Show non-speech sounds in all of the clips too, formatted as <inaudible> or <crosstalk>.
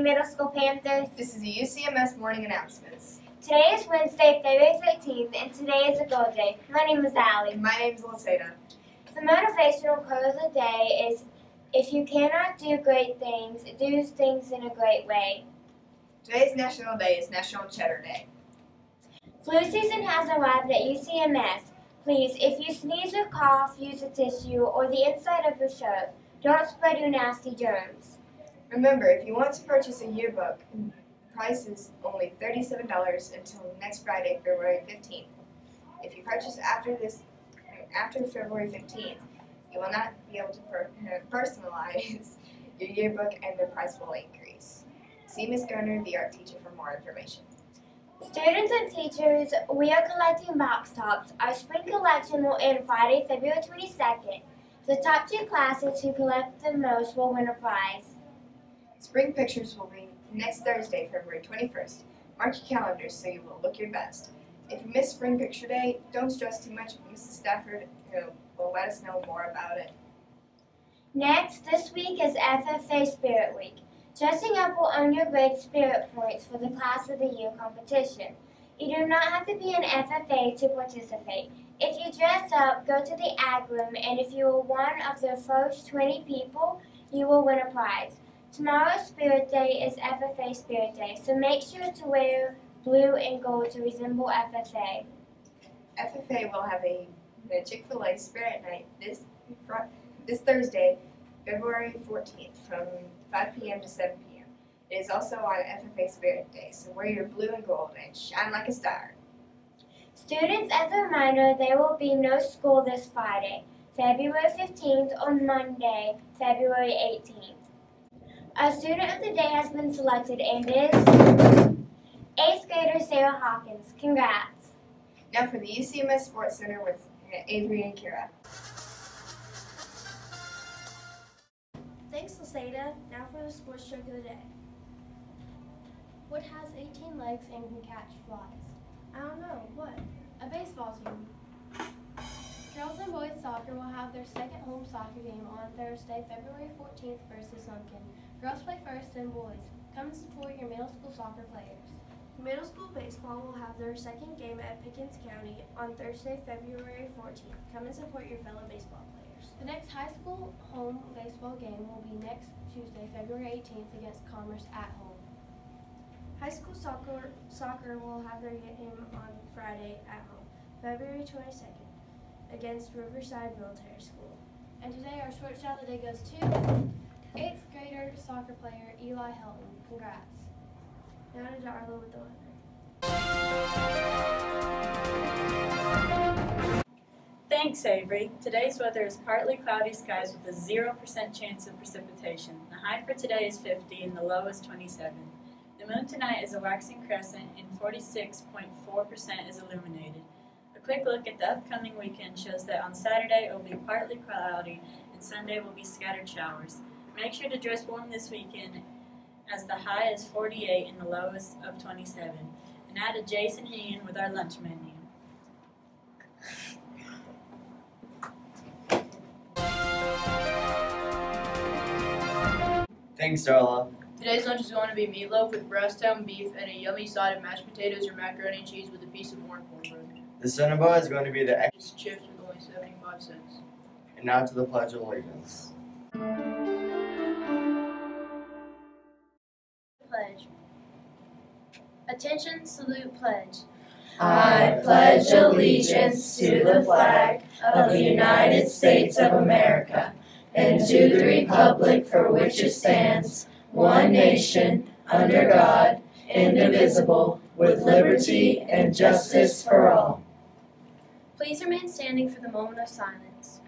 Middle School Panthers. This is the UCMS morning announcements. Today is Wednesday, February 13th, and today is a gold day. My name is Allie. And my name is Laceda. The motivational quote of the day is If you cannot do great things, do things in a great way. Today's national day is National Cheddar Day. Flu season has arrived at UCMS. Please, if you sneeze or cough, use a tissue or the inside of your shirt. Don't spread your nasty germs. Remember, if you want to purchase a yearbook, the price is only $37 until next Friday, February 15th. If you purchase after this, after February 15th, you will not be able to per- <laughs> personalize <laughs> your yearbook and the price will increase. See Ms. Garner, the art teacher, for more information. Students and teachers, we are collecting box tops. Our spring collection will end Friday, February 22nd. The top two classes who collect the most will win a prize. Spring pictures will be next Thursday, February 21st. Mark your calendars so you will look your best. If you miss Spring Picture Day, don't stress too much. Mrs. Stafford will let us know more about it. Next, this week is FFA Spirit Week. Dressing up will earn your great spirit points for the Class of the Year competition. You do not have to be an FFA to participate. If you dress up, go to the ag room, and if you are one of the first 20 people, you will win a prize. Tomorrow's Spirit Day is FFA Spirit Day, so make sure to wear blue and gold to resemble FFA. FFA will have a, a Chick fil A Spirit Night this, this Thursday, February 14th, from 5 p.m. to 7 p.m. It is also on FFA Spirit Day, so wear your blue and gold and shine like a star. Students, as a reminder, there will be no school this Friday, February 15th, on Monday, February 18th. Our student of the day has been selected and is 8th grader Sarah Hawkins. Congrats. Now for the UCMS Sports Center with Avery and Kira. Thanks, Lasada. Now for the sports joke of the day. What has 18 legs and can catch flies? I don't know. What? A baseball team. Girls and boys soccer will have their second home soccer game on Thursday, February 14th versus Sunken. Girls play first, then boys. Come and support your middle school soccer players. Middle school baseball will have their second game at Pickens County on Thursday, February 14th. Come and support your fellow baseball players. The next high school home baseball game will be next Tuesday, February 18th against Commerce at home. High school soccer soccer will have their game on Friday at home, February 22nd, against Riverside Military School. And today our short shout of the day goes to 8th grader soccer player Eli Helton. Congrats. Now to Darla with the weather. Thanks, Avery. Today's weather is partly cloudy skies with a 0% chance of precipitation. The high for today is 50 and the low is 27. The moon tonight is a waxing crescent and 46.4% is illuminated. A quick look at the upcoming weekend shows that on Saturday it will be partly cloudy and Sunday will be scattered showers. Make sure to dress warm this weekend as the high is 48 and the low is of 27. And now to Jason and with our lunch menu. Thanks, Darla. Today's lunch is going to be meatloaf with breast tongue beef and a yummy side of mashed potatoes or macaroni and cheese with a piece of more cornbread. The Cinnabon is going to be the ex- These chips with only 75 cents. and now to the Pledge of Allegiance. Attention, salute, pledge. I pledge allegiance to the flag of the United States of America and to the republic for which it stands, one nation, under God, indivisible, with liberty and justice for all. Please remain standing for the moment of silence.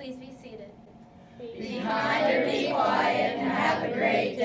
Please be seated. Be kind and be quiet and have a great day.